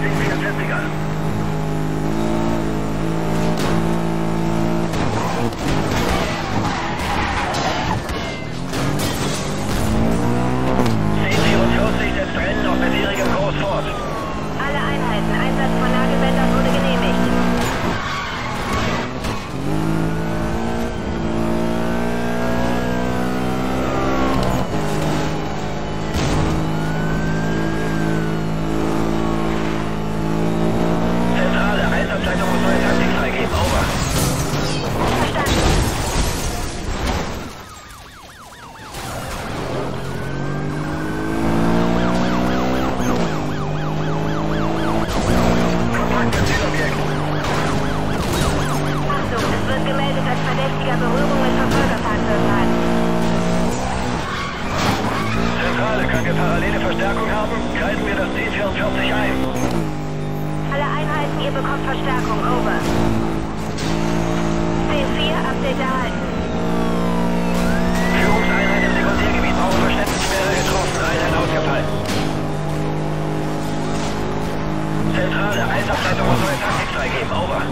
den C44er. Wenn wir parallele Verstärkung haben, kreisen wir das T-44 ein. Alle Einheiten, ihr bekommt Verstärkung. Over. C4, Update erhalten. Führungseinheit im Sekundärgebiet, Bauverständniswerte getroffen, Einheit ausgefallen. Zentrale, Einsatzleitung muss neue Taktik freigeben. Over.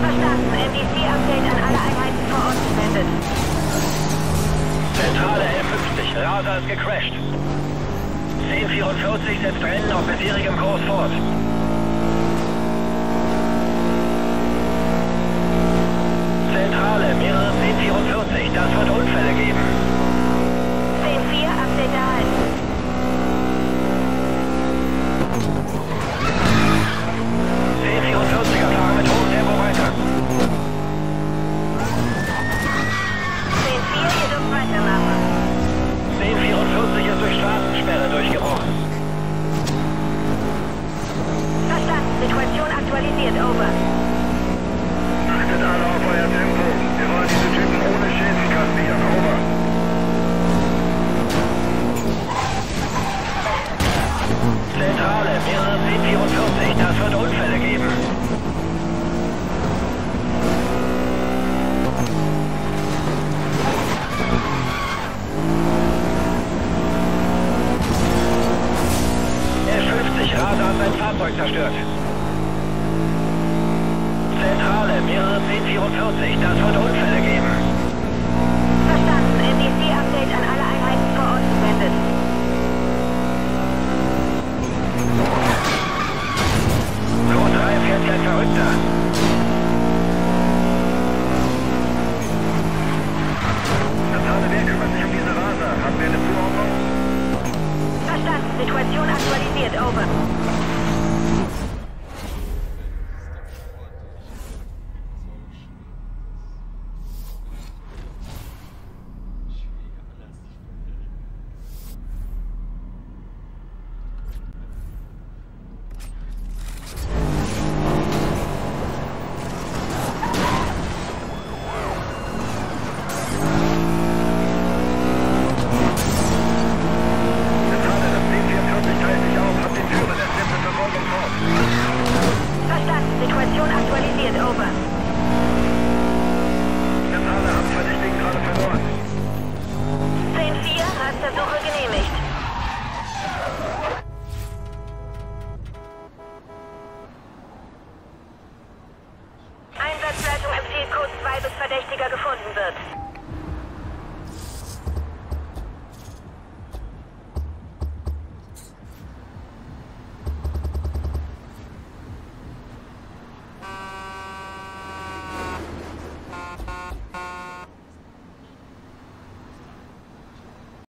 Verstanden. MDC-Update an alle Einheiten vor Ort gesendet. Zentrale, Raser ist gecrashed. 1044 setzt Rennen auf bisherigem Kurs fort. Zerstört. Zentrale, mehrere 1044, das wird Unfälle geben. Verstanden, MDC-Update an alle Einheiten vor Ort gesendet. Code 3 fährt wie ein Verrückter. Zentrale, wer kümmert sich um diese Raser? Haben wir eine Zuordnung? Verstanden, Situation aktualisiert, over.